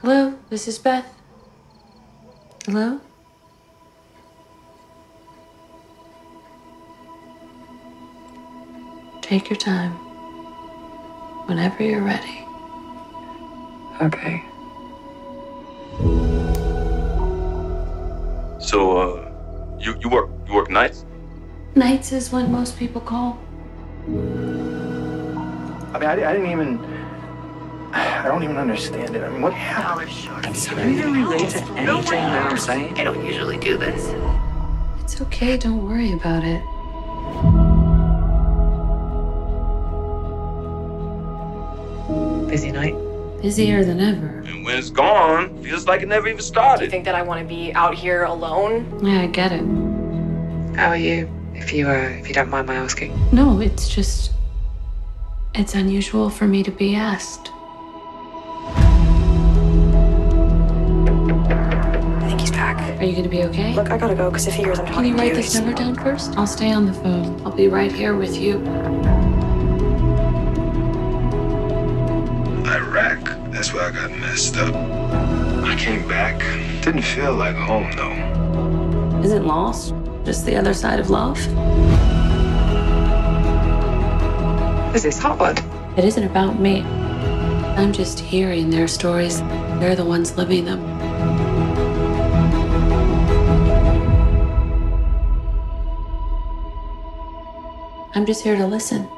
Hello, this is Beth. Hello? Take your time. Whenever you're ready. Okay. So, uh, you you work you work nights? Nights is when most people call. I mean, I, I didn't even. I don't even understand it. I mean, what happened? Can you relate to anything that I'm saying? I don't usually do this. It's okay, don't worry about it. Busy night. Busier than ever. And when it's gone, feels like it never even started. Do you think that I want to be out here alone? Yeah, I get it. How are you? If you uh, if you don't mind my asking. No, it's just. It's unusual for me to be asked. Are you gonna be okay? Look, I gotta go because if he hears I'm Can talking you to write you, this number down first? I'll stay on the phone. I'll be right here with you. Iraq. That's where I got messed up. I came back. Didn't feel like home though. Isn't lost just the other side of love? Is this hard? It isn't about me. I'm just hearing their stories. They're the ones living them. I'm just here to listen.